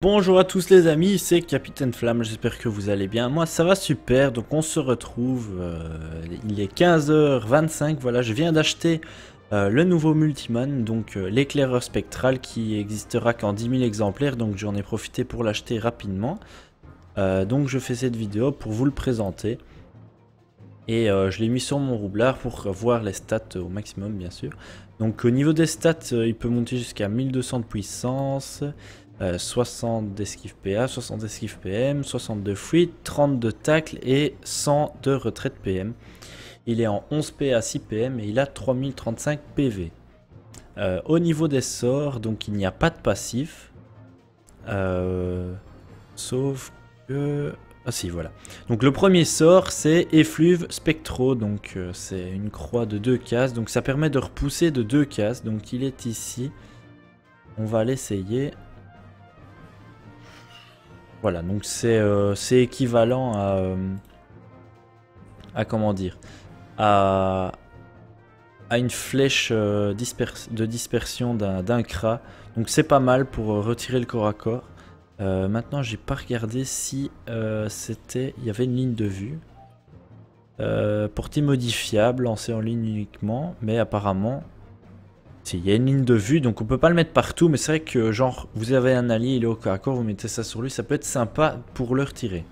Bonjour à tous les amis, c'est Capitaine Flamme, j'espère que vous allez bien. Moi ça va super, donc on se retrouve, euh, il est 15h25, voilà, je viens d'acheter euh, le nouveau Multiman, donc euh, l'éclaireur spectral qui existera qu'en 10 000 exemplaires, donc j'en ai profité pour l'acheter rapidement. donc je fais cette vidéo pour vous le présenter. Et je l'ai mis sur mon roublard pour voir les stats au maximum bien sûr. Donc au niveau des stats, il peut monter jusqu'à 1200 de puissance, 60 euh, d'esquive PA, 60 d'esquive PM, 62 fuite, 30 de tacle et 100 de retraite PM. Il est en 11 PA, 6 PM et il a 3035 PV. Euh, au niveau des sorts, donc il n'y a pas de passif. Euh, sauf que... Ah si, voilà. Donc le premier sort, c'est effluve spectro. Donc c'est une croix de deux cases. Donc ça permet de repousser de deux cases. Donc il est ici. On va l'essayer. Voilà, donc c'est euh, équivalent à, euh, à comment dire, à, une flèche euh, de dispersion d'un cra. Donc c'est pas mal pour retirer le corps à corps. maintenant, j'ai pas regardé si c'était, il y avait une ligne de vue. portée modifiable, lancée en ligne uniquement, mais apparemment il y a une ligne de vue, donc on peut pas le mettre partout, mais c'est vrai que genre, vous avez un allié, il est au corps à vous mettez ça sur lui, ça peut être sympa pour le retirer.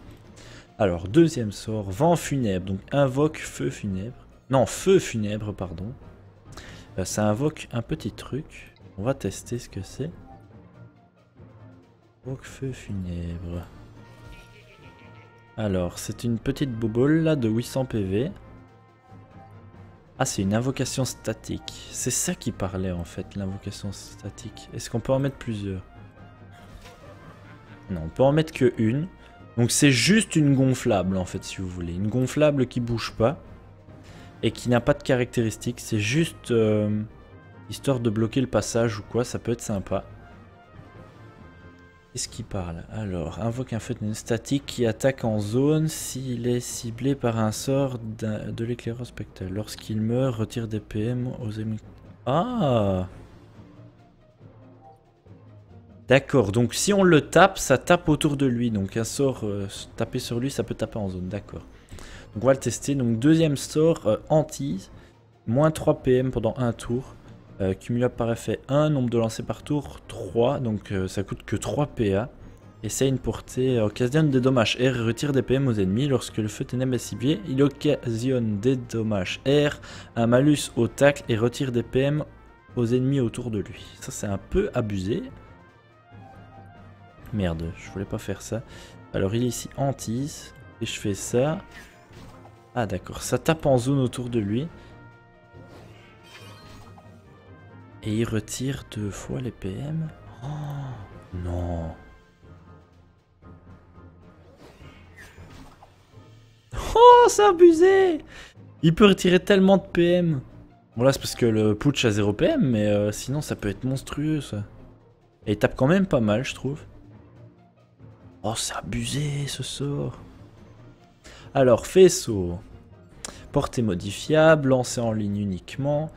Alors, deuxième sort, vent funèbre, donc invoque feu funèbre. Non, feu funèbre, pardon. Euh, ça invoque un petit truc. On va tester ce que c'est. Invoque feu funèbre. Alors, c'est une petite bobole là de 800 PV. Ah, c'est une invocation statique. C'est ça qui parlait en fait, l'invocation statique. Est-ce qu'on peut en mettre plusieurs? Non, on peut en mettre que une. Donc c'est juste une gonflable en fait, si vous voulez. Une gonflable qui bouge pas et qui n'a pas de caractéristiques. C'est juste euh, histoire de bloquer le passage ou quoi, ça peut être sympa. Qu'est-ce qui parle? Alors, invoque un feu statique qui attaque en zone s'il est ciblé par un sort de l'éclaireur spectral. Lorsqu'il meurt, retire des PM aux ennemis. Ah D'accord, donc si on le tape, ça tape autour de lui. Donc un sort euh, tapé sur lui, ça peut taper en zone. D'accord. Donc on va le tester. Donc deuxième sort, euh, anti. Moins 3 PM pendant un tour. Euh, cumulable par effet 1, nombre de lancers par tour 3, donc euh, ça coûte que 3 PA. Essaye une portée, occasionne des dommages R et retire des PM aux ennemis. Lorsque le feu ténèbres est ciblé, il occasionne des dommages R, un malus au tacle et retire des PM aux ennemis autour de lui. Ça c'est un peu abusé. Merde, je voulais pas faire ça. Alors il est ici anti, et je fais ça. Ah d'accord, ça tape en zone autour de lui. Et il retire deux fois les PM Oh non Oh, c'est abusé Il peut retirer tellement de PM Bon là c'est parce que le putsch a 0 PM, mais euh, sinon ça peut être monstrueux ça. Et il tape quand même pas mal je trouve. Oh c'est abusé ce sort Alors faisceau. Portée modifiable, lancé en ligne uniquement.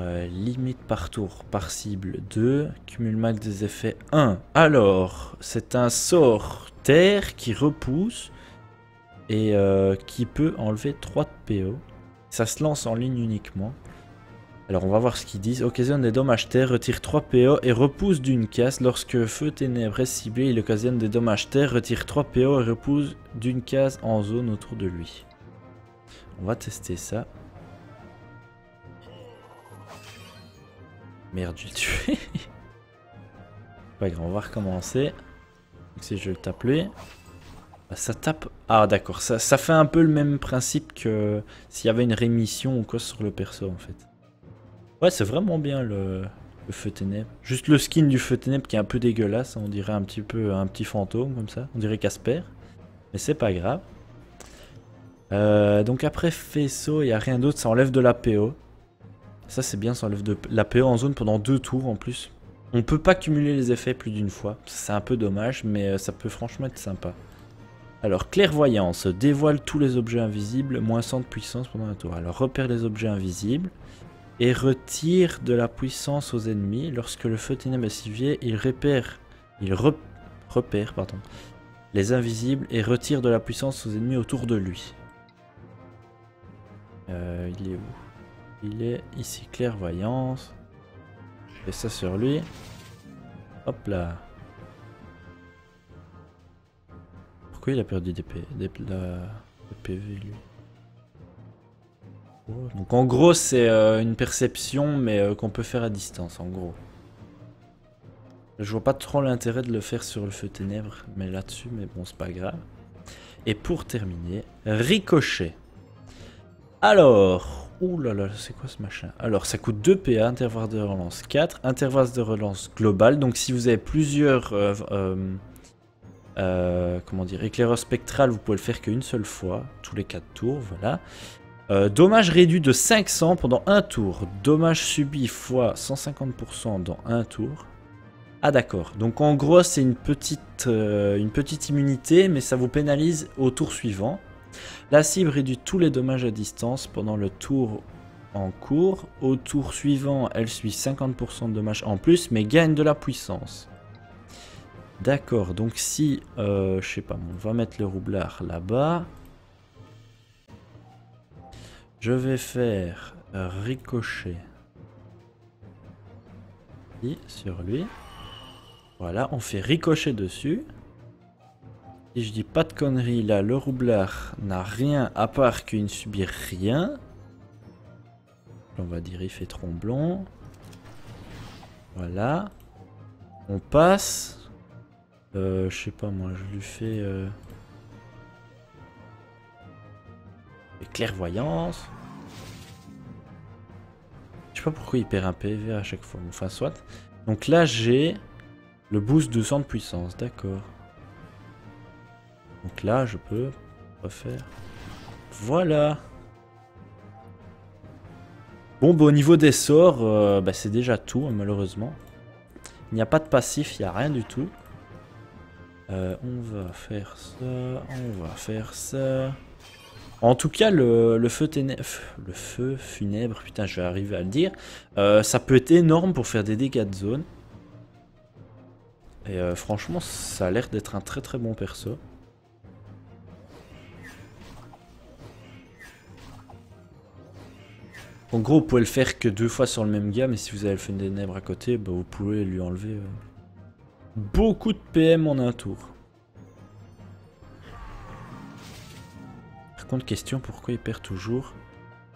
Euh, limite par tour par cible 2. Cumule max des effets 1. Alors, c'est un sort terre qui repousse et euh, qui peut enlever 3 de PO. Ça se lance en ligne uniquement. Alors on va voir ce qu'ils disent. Occasionne des dommages terre, retire 3 PO et repousse d'une case. Lorsque feu ténèbres est ciblé, il occasionne des dommages terre, retire 3 PO et repousse d'une case en zone autour de lui. On va tester ça. Merde, j'ai tué. Pas grave, on va recommencer. si je le tape lui. Bah, ça tape... Ah d'accord, ça, ça fait un peu le même principe que s'il y avait une rémission ou quoi sur le perso en fait. Ouais, c'est vraiment bien le, feu ténèbre. Juste le skin du feu ténèbre qui est un peu dégueulasse, on dirait un petit peu un petit fantôme comme ça. On dirait Casper. Mais c'est pas grave. Euh, donc après faisceau, il n'y a rien d'autre, ça enlève de la PO. Ça c'est bien, ça enlève de la PO en zone pendant deux tours en plus. On peut pas cumuler les effets plus d'une fois, c'est un peu dommage, mais euh, ça peut franchement être sympa. Alors, clairvoyance, dévoile tous les objets invisibles, moins 100 de puissance pendant un tour. Alors, repère les objets invisibles et retire de la puissance aux ennemis. Lorsque le feu ténèbre est il repère, il, repère les invisibles et retire de la puissance aux ennemis autour de lui. Euh, il est où? Il est ici, clairvoyance. Je fais ça sur lui. Hop là. Pourquoi il a perdu des, PV lui? Donc en gros c'est euh, une perception mais euh, qu'on peut faire à distance en gros. Je vois pas trop l'intérêt de le faire sur le feu ténèbres mais là-dessus mais bon c'est pas grave. Et pour terminer, ricochet. Alors, ouh là là, c'est quoi ce machin? Alors, ça coûte 2 PA, intervalle de relance 4, intervalle de relance global. Donc, si vous avez plusieurs, euh, euh, euh, comment dire, vous pouvez le faire qu'une seule fois, tous les 4 tours, voilà. dommage réduit de 500 pendant un tour. Dommage subi fois 150% dans un tour. Ah d'accord, donc en gros c'est une petite, une petite immunité, mais ça vous pénalise au tour suivant. La cible réduit tous les dommages à distance pendant le tour en cours. Au tour suivant, elle suit 50% de dommages en plus, mais gagne de la puissance. D'accord, donc si, euh, je sais pas, on va mettre le roublard là-bas. Je vais faire ricochet sur lui. Voilà, on fait ricochet dessus. Si je dis pas de conneries, là, le roublard n'a rien à part qu'il ne subit rien. On va dire il fait tromblon. Voilà. On passe. Euh, je sais pas moi, je lui fais... Euh... Clairvoyance. Je sais pas pourquoi il perd un PV à chaque fois. Enfin, soit. Donc là, j'ai le boost de 100 de puissance. D'accord. Donc là, je peux refaire. Voilà. Bon, bah, au niveau des sorts, euh, bah, c'est déjà tout, hein, malheureusement. Il n'y a pas de passif, il n'y a rien du tout. Euh, on va faire ça, on va faire ça. En tout cas, le, feu ténèbre, le feu funèbre, putain, je vais arriver à le dire. Euh, ça peut être énorme pour faire des dégâts de zone. Et franchement, ça a l'air d'être un très très bon perso. En gros, vous pouvez le faire que deux fois sur le même gars, mais si vous avez le fun des ténèbres à côté, bah, vous pouvez lui enlever euh, beaucoup de PM en un tour. Par contre, question, pourquoi il perd toujours?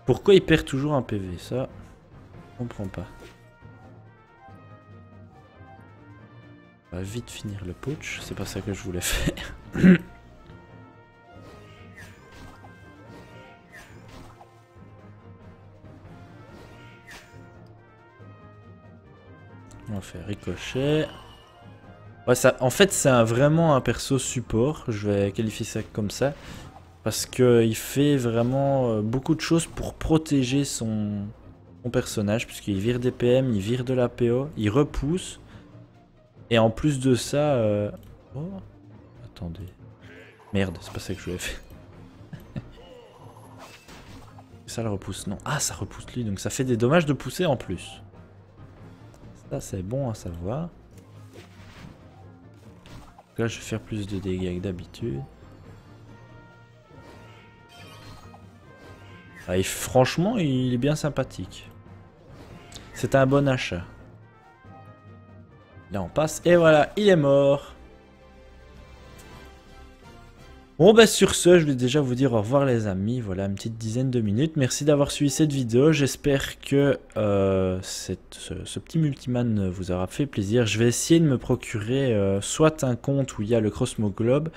Pourquoi il perd toujours un PV Ça, je comprends pas. On va vite finir le putsch, c'est pas ça que je voulais faire. Faire ricochet. Ça, en fait, c'est vraiment un perso support. Je vais qualifier ça comme ça. Parce qu'il fait vraiment euh, beaucoup de choses pour protéger son, personnage. Puisqu'il vire des PM, il vire de la PO, il repousse. Et en plus de ça... Euh, oh, attendez. Merde, c'est pas ça que je voulais faire. ça le repousse, non. Ah, ça repousse lui, donc ça fait des dommages de pousser en plus. Ça, c'est bon à savoir. Là, je vais faire plus de dégâts que d'habitude. Ah, franchement, il est bien sympathique. C'est un bon achat. Là, on passe. Et voilà, il est mort. Bon bah sur ce, je vais déjà vous dire au revoir les amis, voilà une petite dizaine de minutes. Merci d'avoir suivi cette vidéo, j'espère que euh, ce, petit multiman vous aura fait plaisir. Je vais essayer de me procurer euh, soit un compte où il y a le Globe,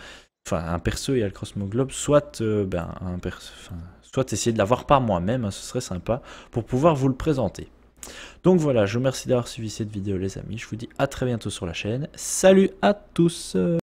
enfin un perso il y a le Globe, soit, euh, ben, essayer de l'avoir par moi-même, hein, ce serait sympa, pour pouvoir vous le présenter. Donc voilà, je vous remercie d'avoir suivi cette vidéo les amis, je vous dis à très bientôt sur la chaîne. Salut à tous